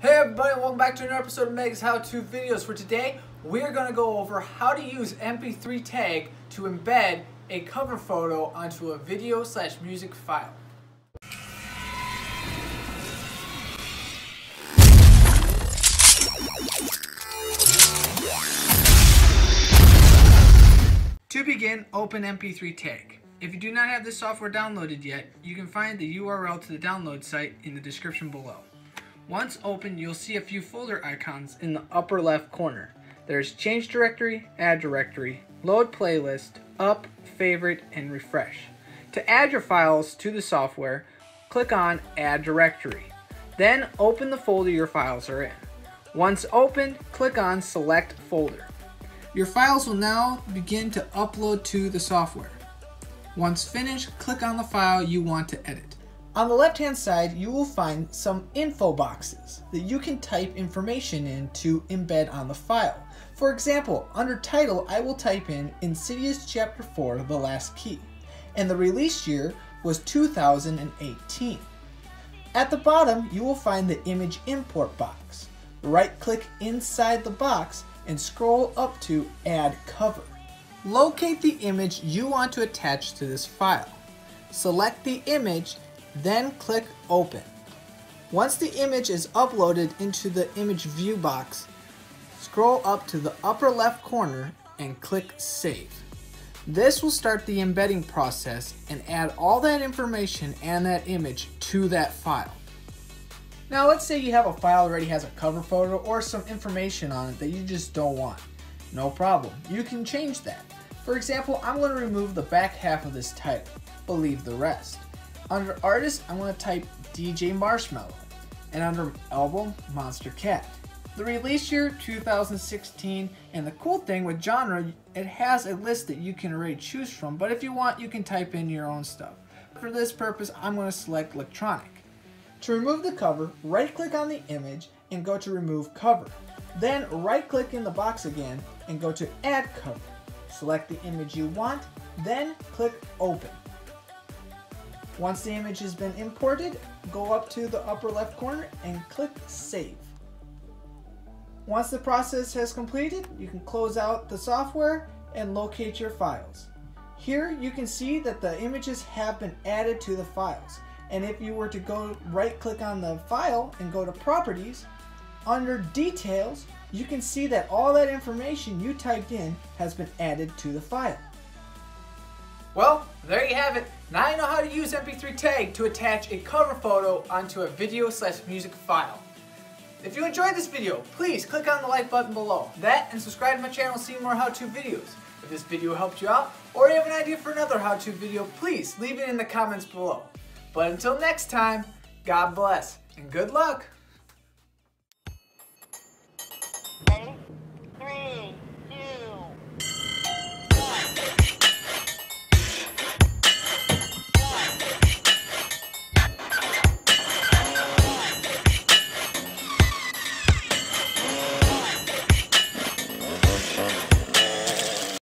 Hey everybody, welcome back to another episode of MAGS How To Videos. For today, we're going to go over how to use MP3 Tag to embed a cover photo onto a video slash music file. To begin, open MP3 Tag. If you do not have this software downloaded yet, you can find the URL to the download site in the description below. Once open, you'll see a few folder icons in the upper left corner. There's Change Directory, Add Directory, Load Playlist, Up, Favorite, and Refresh. To add your files to the software, click on Add Directory. Then open the folder your files are in. Once opened, click on Select Folder. Your files will now begin to upload to the software. Once finished, click on the file you want to edit. On the left hand side, you will find some info boxes that you can type information in to embed on the file. For example, under title, I will type in Insidious Chapter 4 The Last Key, and the release year was 2018. At the bottom, you will find the image import box. Right click inside the box and scroll up to Add Cover. Locate the image you want to attach to this file. Select the image, then click Open. Once the image is uploaded into the image view box, scroll up to the upper left corner and click Save. This will start the embedding process and add all that information and that image to that file. Now let's say you have a file already has a cover photo or some information on it that you just don't want. No problem, you can change that. For example, I'm going to remove the back half of this title, but leave the rest. Under artist, I'm going to type DJ Marshmello, and under album, Monstercat. The release year 2016, and the cool thing with genre, it has a list that you can already choose from, but if you want, you can type in your own stuff. For this purpose, I'm going to select electronic. To remove the cover, right click on the image and go to remove cover. Then right click in the box again and go to add cover. Select the image you want, then click open. Once the image has been imported, go up to the upper left corner and click save. Once the process has completed, you can close out the software and locate your files. Here you can see that the images have been added to the files. And if you were to go right click on the file and go to properties, under details, you can see that all that information you typed in has been added to the file. Well, there you have it. Now you know how to use MP3 Tag to attach a cover photo onto a video slash music file. If you enjoyed this video, please click on the like button below. That and subscribe to my channel to see more how-to videos. If this video helped you out, or you have an idea for another how-to video, please leave it in the comments below. But until next time, God bless and good luck.